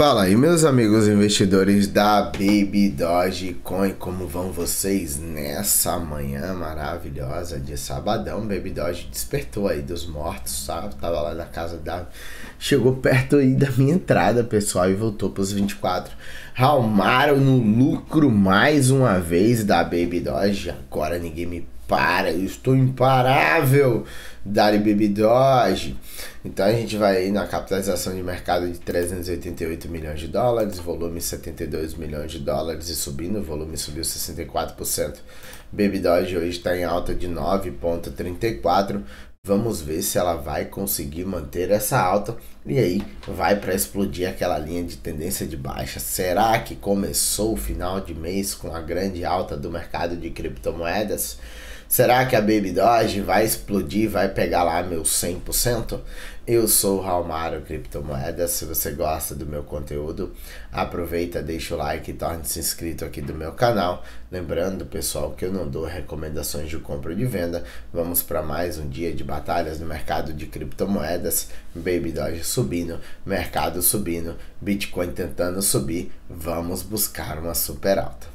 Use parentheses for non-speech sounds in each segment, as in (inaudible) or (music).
Fala aí, meus amigos investidores da Baby Dogecoin, como vão vocês nessa manhã maravilhosa de sabadão? Baby Doge despertou aí dos mortos, sabe? Tava lá na casa da. Chegou perto aí da minha entrada, pessoal, e voltou para os 24. Ralmaram no lucro mais uma vez da Baby Doge. Agora ninguém me para, eu estou imparável. Dari Baby Doge. Então a gente vai aí na capitalização de mercado de 388 milhões de dólares, volume 72 milhões de dólares e subindo, o volume subiu 64%. Baby Doge hoje está em alta de 9,34. Vamos ver se ela vai conseguir manter essa alta e aí vai para explodir aquela linha de tendência de baixa. Será que começou o final de mês com a grande alta do mercado de criptomoedas? Será que a Baby Doge vai explodir, vai pegar lá meus 100%? Eu sou o Raulmaro Criptomoedas. Se você gosta do meu conteúdo, aproveita, deixa o like e torne-se inscrito aqui do meu canal. Lembrando, pessoal, que eu não dou recomendações de compra ou de venda. Vamos para mais um dia de batalhas no mercado de criptomoedas. Baby Doge subindo, mercado subindo, Bitcoin tentando subir. Vamos buscar uma super alta.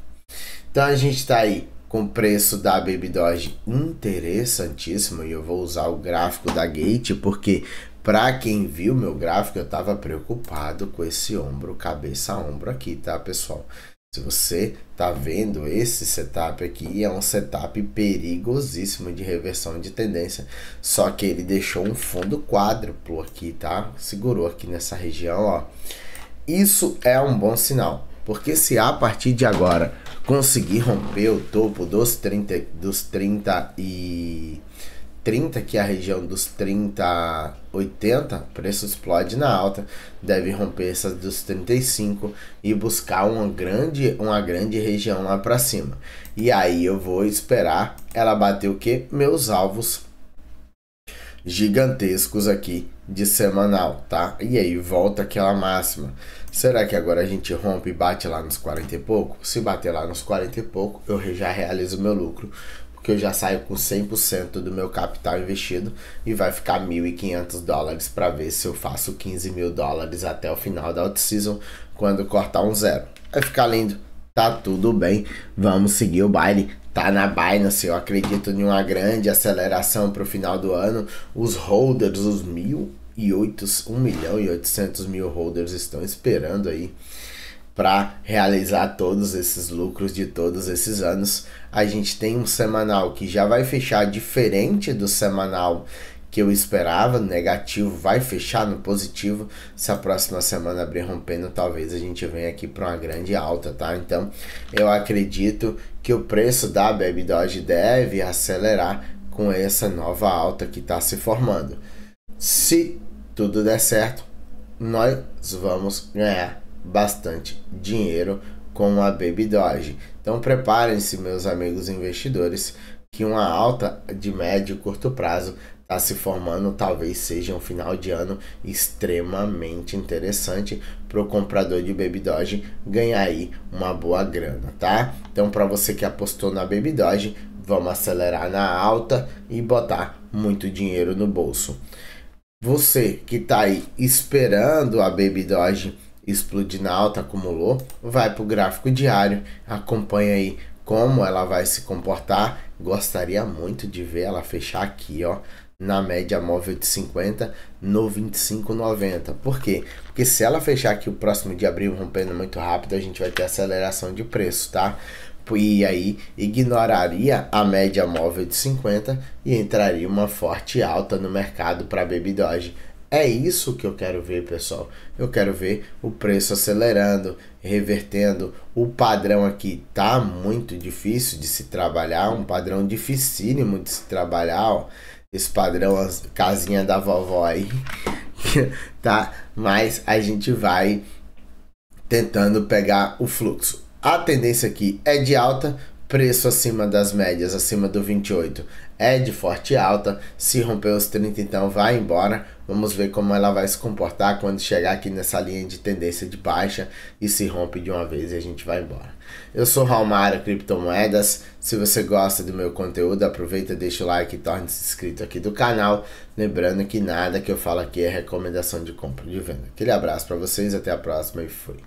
Então a gente está aí com preço da Baby Doge interessantíssimo e eu vou usar o gráfico da Gate porque para quem viu meu gráfico eu estava preocupado com esse ombro cabeça ombro aqui, tá, pessoal? Se você tá vendo esse setup aqui, é um setup perigosíssimo de reversão de tendência. Só que ele deixou um fundo quádruplo aqui, tá? Segurou aqui nessa região, ó. Isso é um bom sinal, porque se a partir de agora conseguir romper o topo dos 30, dos 30 e 30, que é a região dos 30, 80, preço explode na alta, deve romper essas dos 35 e buscar uma grande, uma grande região lá para cima. E aí eu vou esperar ela bater o que? Meus alvos gigantescos aqui de semanal, tá? E aí volta aquela máxima. Será que agora a gente rompe e bate lá nos 40 e pouco? Se bater lá nos 40 e pouco, eu já realizo meu lucro, porque eu já saio com 100% do meu capital investido e vai ficar 1.500 dólares para ver se eu faço 15 mil dólares até o final da out-season, quando cortar um zero. Vai ficar lindo. Tá tudo bem, vamos seguir o baile tá na Binance. Eu acredito em uma grande aceleração para o final do ano. Os holders, os mil e oito, 1 milhão e 800 mil holders estão esperando aí para realizar todos esses lucros de todos esses anos. A gente tem um semanal que já vai fechar diferente do semanal que eu esperava, negativo, vai fechar no positivo. Se a próxima semana abrir rompendo, talvez a gente venha aqui para uma grande alta, tá? Então, eu acredito que o preço da Baby Doge deve acelerar com essa nova alta que está se formando. Se tudo der certo, nós vamos ganhar bastante dinheiro com a Baby Doge. Então preparem-se, meus amigos investidores, que uma alta de médio e curto prazo está se formando, talvez seja um final de ano extremamente interessante para o comprador de Baby Doge ganhar aí uma boa grana, tá? Então, para você que apostou na Baby Doge, vamos acelerar na alta e botar muito dinheiro no bolso. Você que está aí esperando a Baby Doge explodir na alta, acumulou, vai para o gráfico diário, acompanha aí como ela vai se comportar. Gostaria muito de ver ela fechar aqui, ó, na média móvel de 50 no 25,90. Por quê? Porque se ela fechar aqui o próximo de abril rompendo muito rápido, a gente vai ter aceleração de preço, tá? E aí ignoraria a média móvel de 50 e entraria uma forte alta no mercado para Baby Doge. É isso que eu quero ver, pessoal. Eu quero ver o preço acelerando, revertendo. O padrão aqui tá muito difícil de se trabalhar, um padrão dificílimo de se trabalhar, ó esse padrão, as casinha da vovó aí, (laughs) tá? Mas a gente vai tentando pegar o fluxo. A tendência aqui é de alta, preço acima das médias, acima do 28 é de forte alta. Se romper os 30, então vai embora. Vamos ver como ela vai se comportar quando chegar aqui nessa linha de tendência de baixa e se rompe de uma vez e a gente vai embora. Eu sou Raulmara Criptomoedas. Se você gosta do meu conteúdo, aproveita, deixa o like e torne-se inscrito aqui do canal. Lembrando que nada que eu falo aqui é recomendação de compra ou de venda. Aquele abraço para vocês, até a próxima e fui.